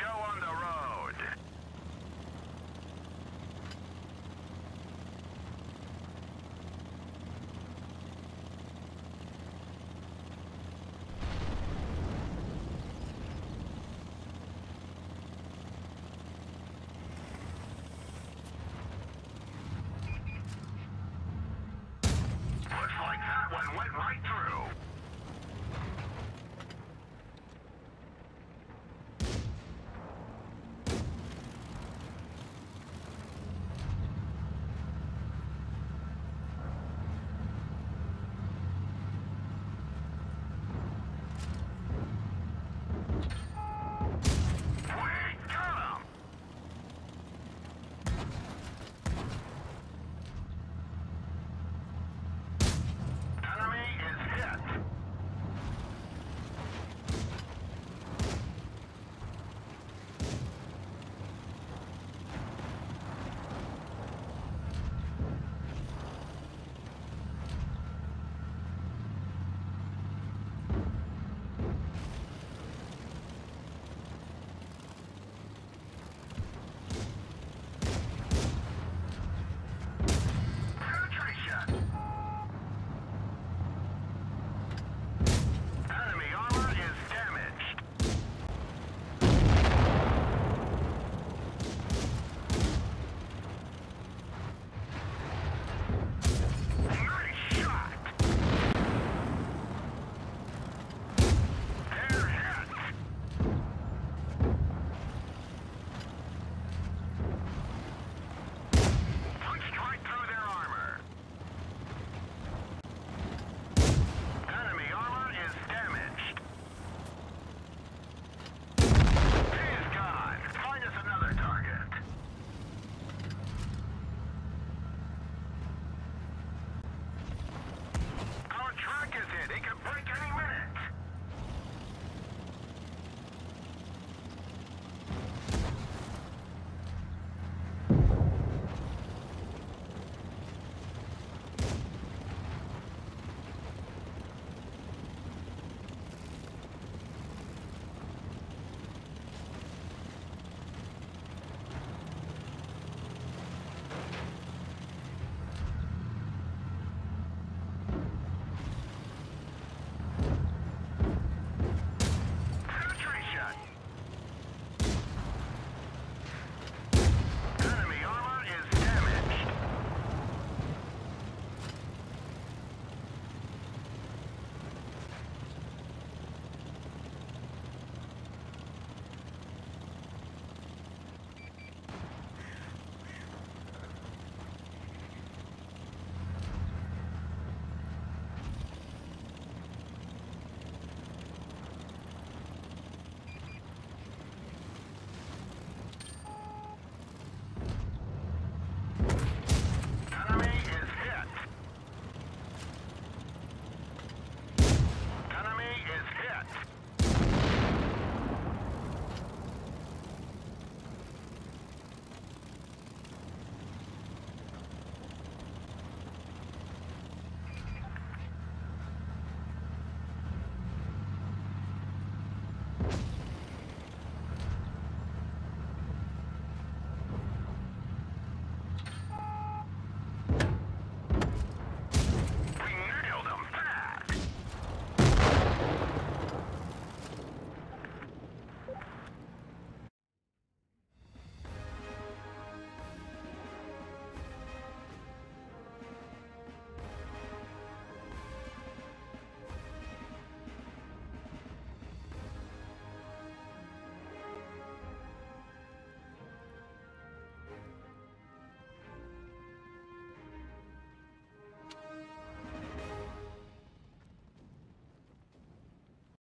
Joe